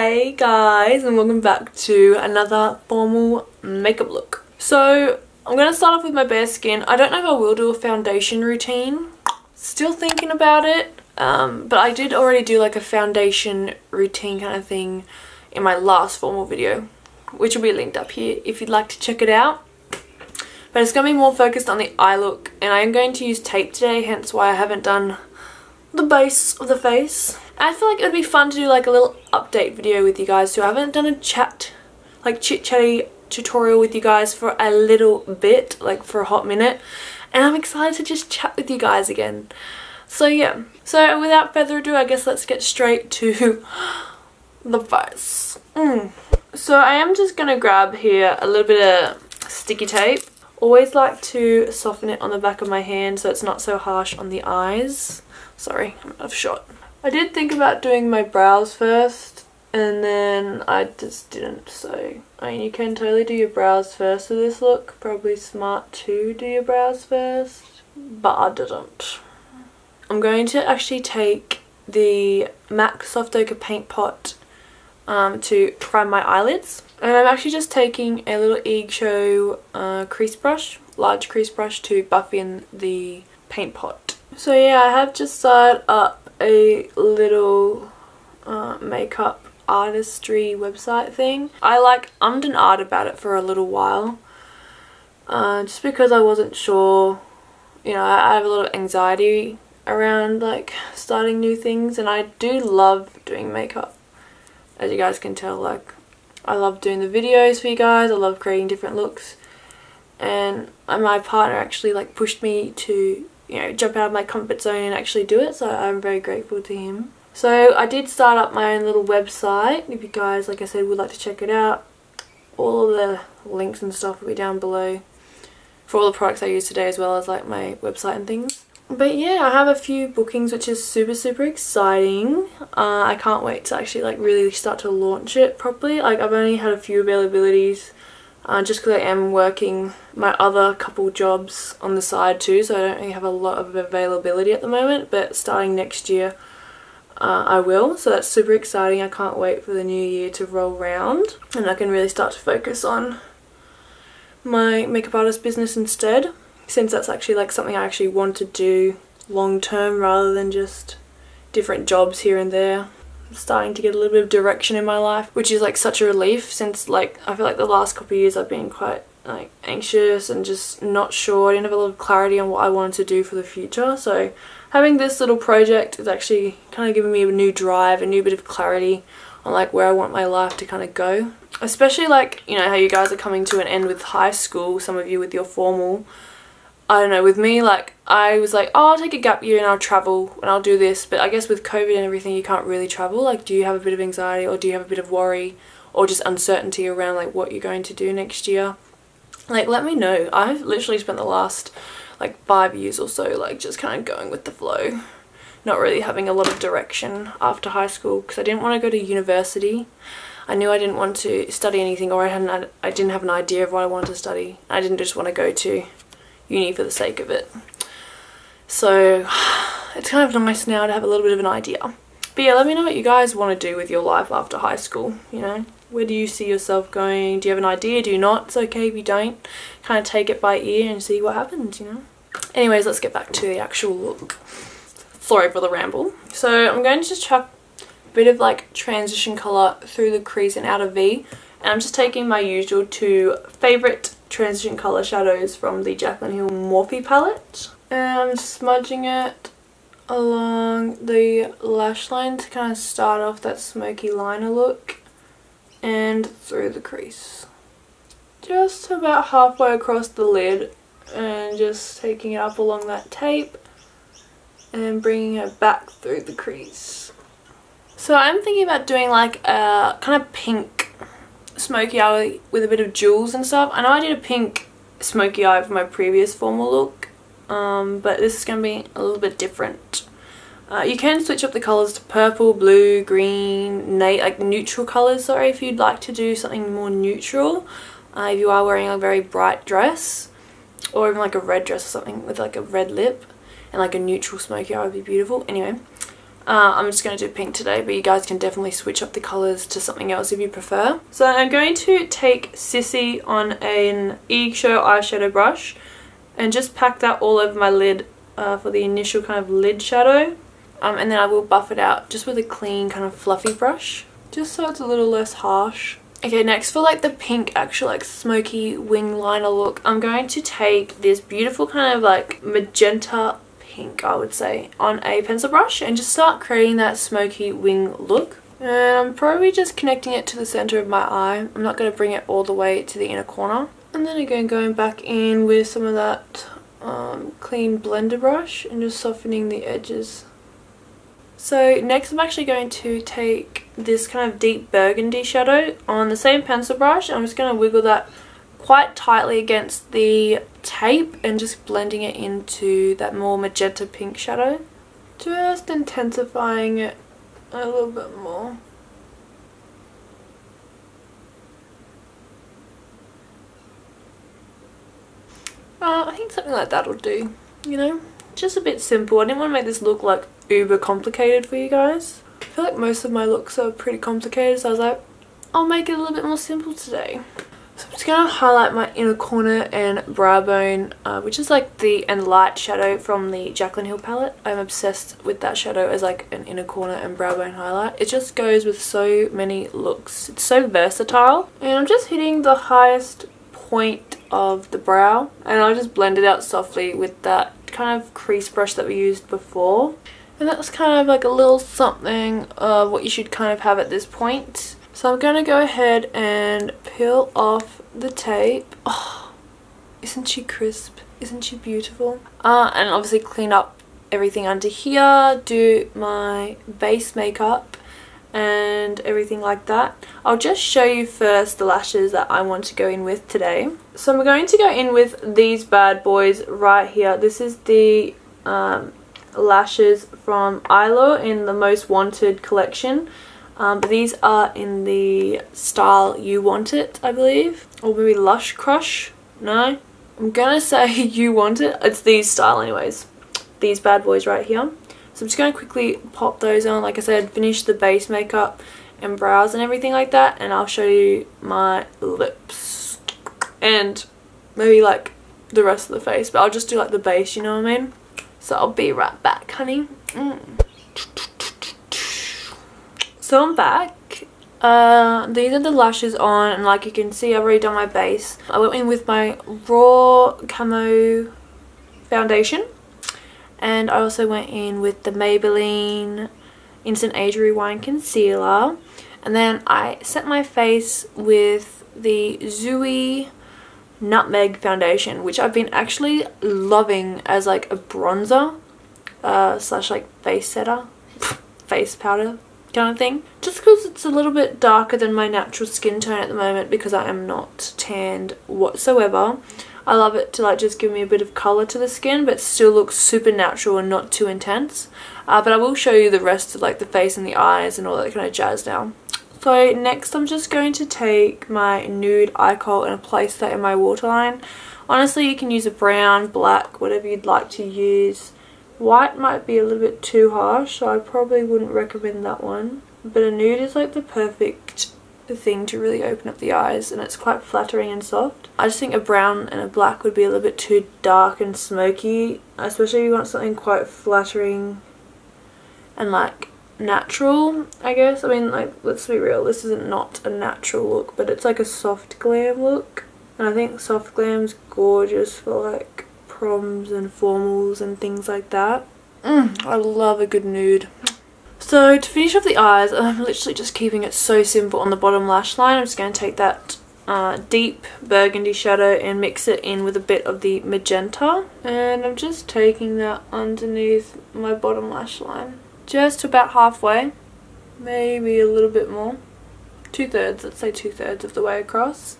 Hey guys and welcome back to another formal makeup look. So I'm going to start off with my bare skin. I don't know if I will do a foundation routine. Still thinking about it. Um, but I did already do like a foundation routine kind of thing in my last formal video. Which will be linked up here if you'd like to check it out. But it's going to be more focused on the eye look. And I am going to use tape today hence why I haven't done the base of the face. I feel like it would be fun to do like a little update video with you guys too. I haven't done a chat, like chit chatty tutorial with you guys for a little bit, like for a hot minute. And I'm excited to just chat with you guys again. So yeah, so without further ado, I guess let's get straight to the face. Mm. So I am just going to grab here a little bit of sticky tape. Always like to soften it on the back of my hand so it's not so harsh on the eyes. Sorry, I'm out of shot. I did think about doing my brows first and then I just didn't so I mean you can totally do your brows first with this look. Probably smart to do your brows first but I didn't. I'm going to actually take the MAC Soft Ochre Paint Pot um, to prime my eyelids. And I'm actually just taking a little EIGSHOW uh, crease brush large crease brush to buff in the paint pot. So yeah I have just started up a little uh, makeup artistry website thing. I like ummed and art about it for a little while uh, just because I wasn't sure you know I have a lot of anxiety around like starting new things and I do love doing makeup as you guys can tell like I love doing the videos for you guys I love creating different looks and my partner actually like pushed me to you know, jump out of my comfort zone and actually do it. So I'm very grateful to him. So I did start up my own little website. If you guys, like I said, would like to check it out, all of the links and stuff will be down below for all the products I use today as well as like my website and things. But yeah, I have a few bookings which is super super exciting. Uh, I can't wait to actually like really start to launch it properly. Like I've only had a few availabilities uh, just because I am working my other couple jobs on the side too so I don't really have a lot of availability at the moment but starting next year uh, I will. So that's super exciting. I can't wait for the new year to roll round and I can really start to focus on my makeup artist business instead since that's actually like something I actually want to do long term rather than just different jobs here and there starting to get a little bit of direction in my life which is like such a relief since like I feel like the last couple years I've been quite like anxious and just not sure. I didn't have a lot of clarity on what I wanted to do for the future so having this little project is actually kind of giving me a new drive, a new bit of clarity on like where I want my life to kind of go. Especially like, you know, how you guys are coming to an end with high school, some of you with your formal I don't know, with me, like, I was like, oh, I'll take a gap year and I'll travel and I'll do this. But I guess with COVID and everything, you can't really travel. Like, do you have a bit of anxiety or do you have a bit of worry or just uncertainty around, like, what you're going to do next year? Like, let me know. I've literally spent the last, like, five years or so, like, just kind of going with the flow. Not really having a lot of direction after high school because I didn't want to go to university. I knew I didn't want to study anything or I hadn't I didn't have an idea of what I wanted to study. I didn't just want to go to uni for the sake of it. So it's kind of nice now to have a little bit of an idea. But yeah, let me know what you guys want to do with your life after high school, you know. Where do you see yourself going? Do you have an idea? Do you not? It's okay if you don't. Kind of take it by ear and see what happens, you know. Anyways, let's get back to the actual look. Sorry for the ramble. So I'm going to just chuck a bit of like transition colour through the crease and outer V. And I'm just taking my usual two favourite transition colour shadows from the Jaclyn Hill Morphe palette. And I'm smudging it along the lash line to kind of start off that smoky liner look and through the crease. Just about halfway across the lid and just taking it up along that tape and bringing it back through the crease. So I'm thinking about doing like a kind of pink smoky eye with a bit of jewels and stuff. I know I did a pink smoky eye for my previous formal look, um, but this is going to be a little bit different. Uh, you can switch up the colours to purple, blue, green, like neutral colours, sorry, if you'd like to do something more neutral. Uh, if you are wearing a very bright dress, or even like a red dress or something with like a red lip, and like a neutral smoky eye would be beautiful. Anyway, Uh, I'm just going to do pink today, but you guys can definitely switch up the colours to something else if you prefer. So I'm going to take Sissy on an Show eyeshadow brush and just pack that all over my lid uh, for the initial kind of lid shadow. Um, and then I will buff it out just with a clean kind of fluffy brush, just so it's a little less harsh. Okay, next for like the pink actual like smoky wing liner look, I'm going to take this beautiful kind of like magenta pink, I would say, on a pencil brush and just start creating that smoky wing look. And I'm probably just connecting it to the center of my eye. I'm not going to bring it all the way to the inner corner. And then again going back in with some of that um, clean blender brush and just softening the edges. So next I'm actually going to take this kind of deep burgundy shadow on the same pencil brush. I'm just going to wiggle that quite tightly against the tape and just blending it into that more magenta pink shadow. Just intensifying it a little bit more. Uh, I think something like that will do, you know? Just a bit simple. I didn't want to make this look like uber complicated for you guys. I feel like most of my looks are pretty complicated so I was like, I'll make it a little bit more simple today. So I'm just going to highlight my inner corner and brow bone, uh, which is like the and light shadow from the Jaclyn Hill palette. I'm obsessed with that shadow as like an inner corner and brow bone highlight. It just goes with so many looks. It's so versatile. And I'm just hitting the highest point of the brow and I'll just blend it out softly with that kind of crease brush that we used before. And that's kind of like a little something of what you should kind of have at this point. So I'm going to go ahead and peel off the tape. Oh, isn't she crisp? Isn't she beautiful? Uh, and obviously clean up everything under here, do my base makeup and everything like that. I'll just show you first the lashes that I want to go in with today. So I'm going to go in with these bad boys right here. This is the um, lashes from Isla in the Most Wanted collection. Um, but these are in the style You Want It, I believe. Or maybe Lush Crush. No? I'm gonna say You Want It. It's these style anyways. These bad boys right here. So I'm just going to quickly pop those on. Like I said, finish the base makeup and brows and everything like that. And I'll show you my lips. And maybe like the rest of the face. But I'll just do like the base, you know what I mean? So I'll be right back, honey. Mm. So I'm back. Uh, these are the lashes on and like you can see I've already done my base. I went in with my Raww camo foundation and I also went in with the Maybelline Instant Age Rewind Concealer and then I set my face with the Zuii Nutmeg Foundation which I've been actually loving as like a bronzer uh, slash like face setter face powder kind of thing just because it's a little bit darker than my natural skin tone at the moment because I am not tanned whatsoever I love it to like just give me a bit of colour to the skin but still looks super natural and not too intense. Uh, but I will show you the rest of like the face and the eyes and all that kind of jazz now. So next I'm just going to take my nude eye kohl and place that in my waterline. Honestly you can use a brown, black, whatever you'd like to use. White might be a little bit too harsh so I probably wouldn't recommend that one. But a nude is like the perfect thing to really open up the eyes and it's quite flattering and soft. I just think a brown and a black would be a little bit too dark and smoky, especially if you want something quite flattering and like natural, I guess. I mean, like, let's be real, this isn't not a natural look, but it's like a soft glam look. And I think soft glam's gorgeous for like proms and formals and things like that. Mm, I love a good nude. So to finish off the eyes, I'm literally just keeping it so simple on the bottom lash line. I'm just going to take that uh, deep burgundy shadow and mix it in with a bit of the magenta. And I'm just taking that underneath my bottom lash line. Just about halfway, maybe a little bit more. Two thirds, let's say two thirds of the way across.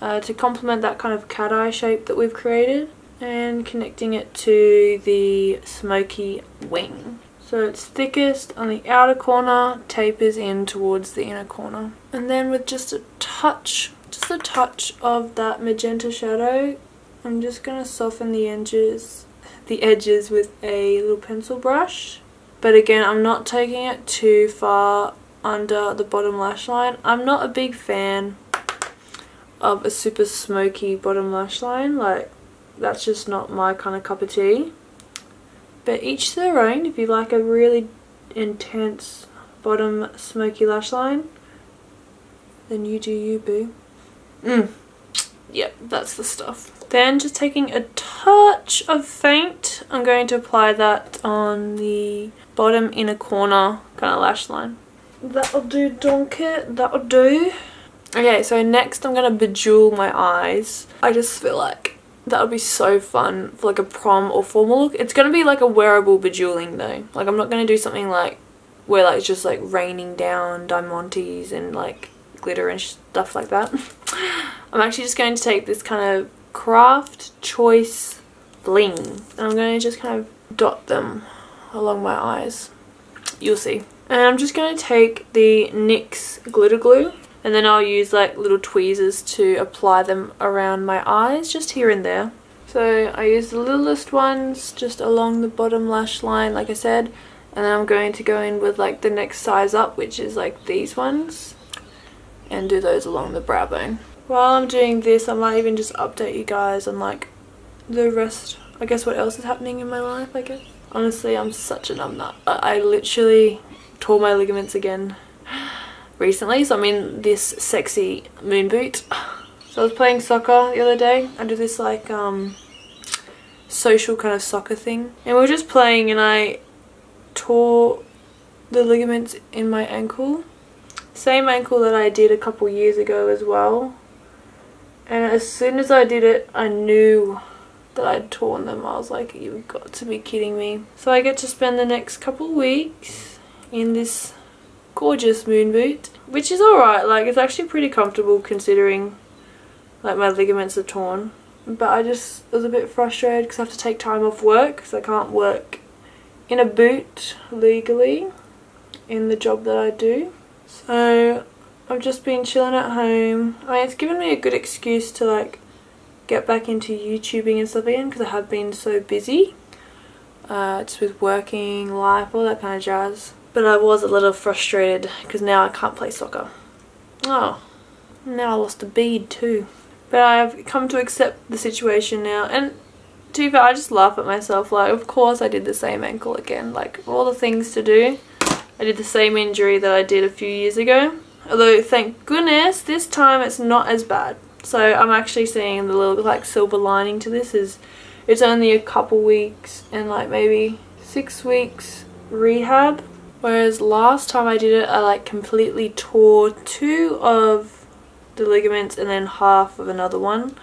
Uh, to complement that kind of cat eye shape that we've created. And connecting it to the smoky wing. So it's thickest on the outer corner, tapers in towards the inner corner. And then with just a touch, just a touch of that magenta shadow, I'm just going to soften the edges, the edges with a little pencil brush. But again, I'm not taking it too far under the bottom lash line. I'm not a big fan of a super smoky bottom lash line. Like, that's just not my kind of cup of tea. But each to their own. If you like a really intense bottom smoky lash line, then you do you, boo. Mm. Yep, that's the stuff. Then just taking a touch of faint, I'm going to apply that on the bottom inner corner kind of lash line. That'll do, donkey. That'll do. Okay, so next I'm going to bejewel my eyes. I just feel like that would be so fun for like a prom or formal look. It's going to be like a wearable bejeweling though. Like I'm not going to do something like where like it's just like raining down diamantes and like glitter and stuff like that. I'm actually just going to take this kind of craft choice bling and I'm going to just kind of dot them along my eyes. You'll see. And I'm just going to take the NYX glitter glue and then I'll use like little tweezers to apply them around my eyes just here and there. So I use the littlest ones just along the bottom lash line like I said and then I'm going to go in with like the next size up which is like these ones and do those along the brow bone. While I'm doing this I might even just update you guys on like the rest I guess what else is happening in my life I guess. Honestly I'm such a numbnut. I literally tore my ligaments again recently so I'm in this sexy moon boot. So I was playing soccer the other day. I did this like um, social kind of soccer thing and we were just playing and I tore the ligaments in my ankle. Same ankle that I did a couple years ago as well. And as soon as I did it, I knew that I'd torn them. I was like, you've got to be kidding me. So I get to spend the next couple weeks in this gorgeous moon boot which is alright like it's actually pretty comfortable considering like my ligaments are torn. But I just was a bit frustrated because I have to take time off work because I can't work in a boot legally in the job that I do. So I've just been chilling at home. I mean it's given me a good excuse to like get back into YouTubing and stuff again because I have been so busy uh, just with working, life, all that kind of jazz but I was a little frustrated because now I can't play soccer. Oh, now I lost a bead too. But I've come to accept the situation now and to be fair, I just laugh at myself. Like, of course I did the same ankle again. Like, all the things to do. I did the same injury that I did a few years ago. Although, thank goodness, this time it's not as bad. So I'm actually seeing the little, like, silver lining to this is it's only a couple weeks and, like, maybe six weeks rehab Whereas last time I did it, I like completely tore two of the ligaments and then half of another one.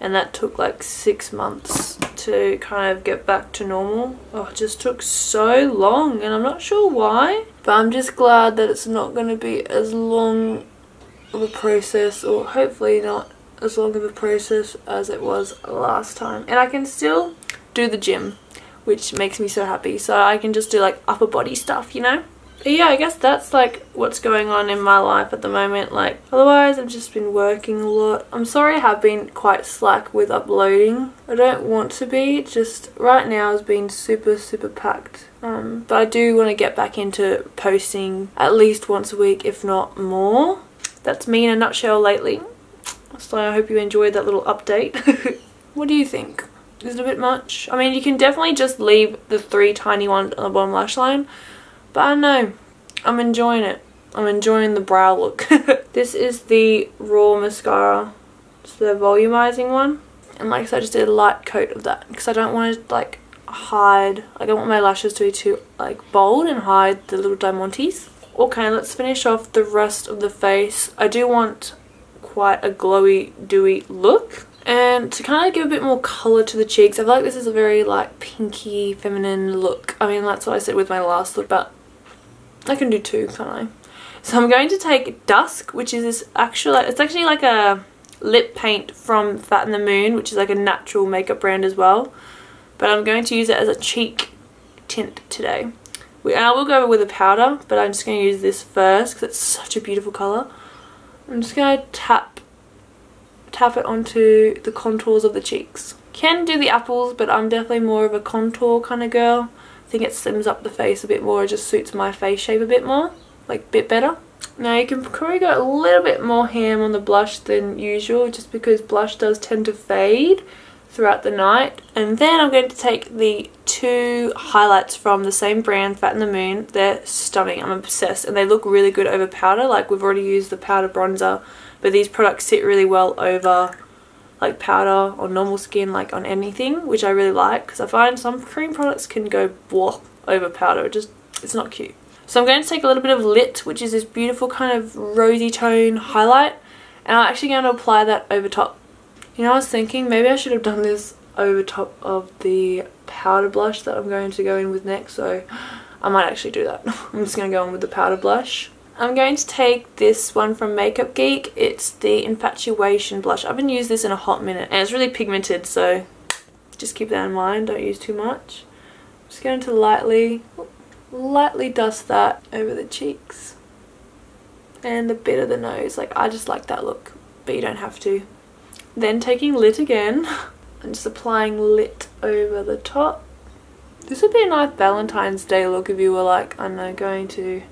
And that took like six months to kind of get back to normal. Oh, it just took so long and I'm not sure why. But I'm just glad that it's not going to be as long of a process or hopefully not as long of a process as it was last time. And I can still do the gym which makes me so happy. So I can just do like upper body stuff, you know? But yeah, I guess that's like what's going on in my life at the moment. Like otherwise I've just been working a lot. I'm sorry I have been quite slack with uploading. I don't want to be, just right now has been super super packed. Um, but I do want to get back into posting at least once a week if not more. That's me in a nutshell lately. So I hope you enjoyed that little update. what do you think? Is a bit much? I mean, you can definitely just leave the three tiny ones on the bottom lash line. But I know. I'm enjoying it. I'm enjoying the brow look. this is the Raww Mascara. It's the volumizing one. And like I said, I just did a light coat of that. Because I don't want to like hide. I don't want my lashes to be too like bold and hide the little diamantes. Okay, let's finish off the rest of the face. I do want quite a glowy, dewy look. And to kind of give a bit more colour to the cheeks, I feel like this is a very like pinky, feminine look. I mean, that's what I said with my last look, but I can do two, can't I? So I'm going to take Dusk, which is this actual, it's actually like a lip paint from Fat and the Moon, which is like a natural makeup brand as well. But I'm going to use it as a cheek tint today. And I will go with a powder, but I'm just going to use this first because it's such a beautiful colour. I'm just going to tap tap it onto the contours of the cheeks. Can do the apples, but I'm definitely more of a contour kind of girl. I think it slims up the face a bit more. It just suits my face shape a bit more, like a bit better. Now you can probably go a little bit more ham on the blush than usual just because blush does tend to fade throughout the night. And then I'm going to take the two highlights from the same brand, Fat and the Moon. They're stunning. I'm obsessed. And they look really good over powder. Like we've already used the powder bronzer. But these products sit really well over like powder or normal skin, like on anything, which I really like. Because I find some cream products can go blah over powder. It just, it's not cute. So I'm going to take a little bit of Lit, which is this beautiful kind of rosy tone highlight. And I'm actually going to apply that over top you know, I was thinking maybe I should have done this over top of the powder blush that I'm going to go in with next. So I might actually do that. I'm just going to go in with the powder blush. I'm going to take this one from Makeup Geek. It's the Infatuation blush. I haven't used this in a hot minute and it's really pigmented so just keep that in mind. Don't use too much. I'm just going to lightly, lightly dust that over the cheeks and the bit of the nose. Like I just like that look but you don't have to. Then taking Lit again and just applying Lit over the top. This would be a nice Valentine's Day look if you were like, I don't know, going to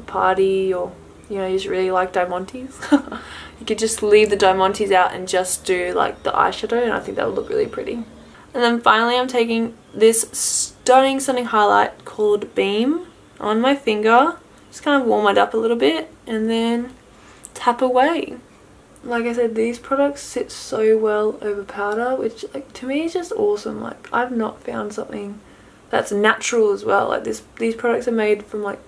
a party or, you know, you just really like Diamantes. you could just leave the Diamantes out and just do like the eyeshadow and I think that would look really pretty. And then finally I'm taking this stunning, stunning highlight called Beam on my finger. Just kind of warm it up a little bit and then tap away like I said these products sit so well over powder which like to me is just awesome like I've not found something that's natural as well like this these products are made from like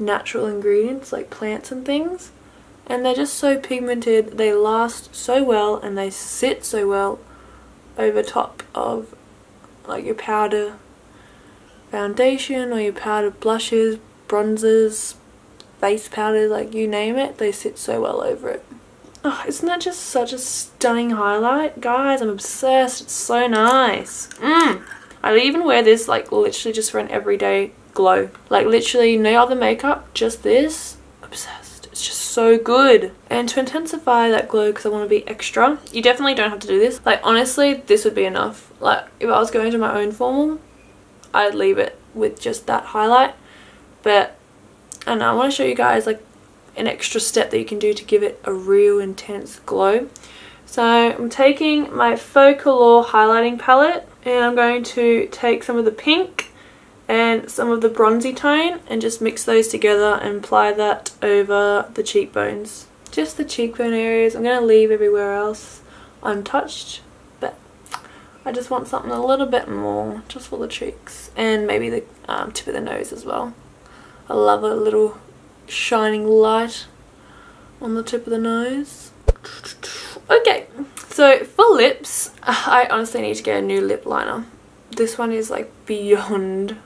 natural ingredients like plants and things and they're just so pigmented they last so well and they sit so well over top of like your powder foundation or your powder blushes bronzers face powders like you name it they sit so well over it Oh, isn't that just such a stunning highlight? Guys, I'm obsessed. It's so nice. Mm. I even wear this like literally just for an everyday glow. Like literally no other makeup, just this. Obsessed. It's just so good. And to intensify that glow because I want to be extra, you definitely don't have to do this. Like honestly, this would be enough. Like if I was going to my own formal, I'd leave it with just that highlight. But and I want to show you guys like an extra step that you can do to give it a real intense glow. So I'm taking my Color highlighting palette and I'm going to take some of the pink and some of the bronzy tone and just mix those together and apply that over the cheekbones. Just the cheekbone areas. I'm going to leave everywhere else untouched but I just want something a little bit more just for the cheeks and maybe the um, tip of the nose as well. I love a little shining light on the tip of the nose. Okay, so for lips, I honestly need to get a new lip liner. This one is like beyond,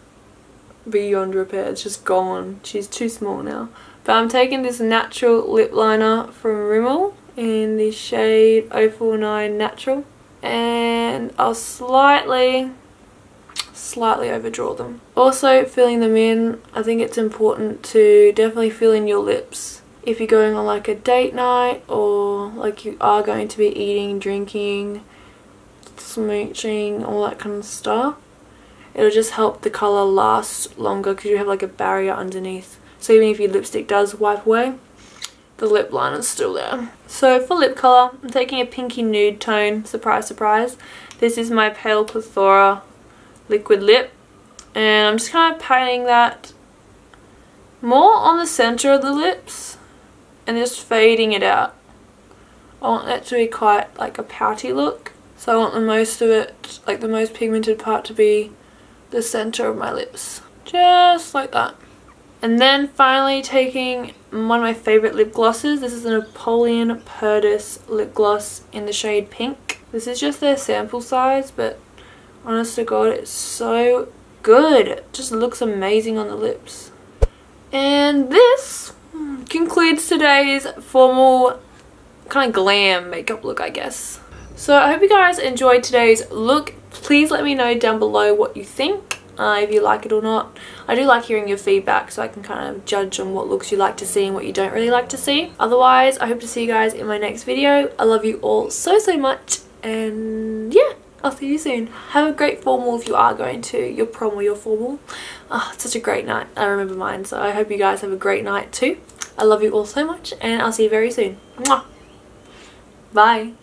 beyond repair. It's just gone. She's too small now. But I'm taking this natural lip liner from Rimmel in the shade 049 Natural. And I'll slightly slightly overdraw them. Also filling them in, I think it's important to definitely fill in your lips. If you're going on like a date night or like you are going to be eating, drinking, smooching, all that kind of stuff, it'll just help the colour last longer because you have like a barrier underneath. So even if your lipstick does wipe away, the lip liner's still there. So for lip colour, I'm taking a pinky nude tone, surprise surprise. This is my Pale Plethora liquid lip and I'm just kind of painting that more on the center of the lips and just fading it out. I want that to be quite like a pouty look so I want the most of it, like the most pigmented part to be the center of my lips. Just like that. And then finally taking one of my favourite lip glosses. This is a Napoleon Perdis lip gloss in the shade pink. This is just their sample size but Honest to God, it's so good. It just looks amazing on the lips. And this concludes today's formal kind of glam makeup look, I guess. So I hope you guys enjoyed today's look. Please let me know down below what you think, uh, if you like it or not. I do like hearing your feedback so I can kind of judge on what looks you like to see and what you don't really like to see. Otherwise, I hope to see you guys in my next video. I love you all so, so much. And yeah, I'll see you soon. Have a great formal if you are going to your prom or your formal. Oh, it's such a great night. I remember mine. So I hope you guys have a great night too. I love you all so much and I'll see you very soon. Mwah. Bye.